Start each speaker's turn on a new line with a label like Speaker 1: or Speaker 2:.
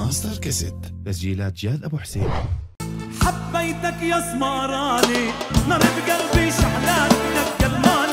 Speaker 1: ماستر كاسيت. تسجيلات جاد أبو حسين.
Speaker 2: حبيتك يا سمراني نار بقلبي شحلان بدك كلماني